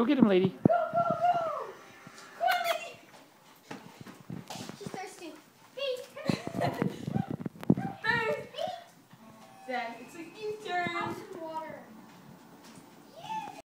Go get him, lady. Go, go, go. She's thirsty. Pete. Pete. Dad, it's like your turn.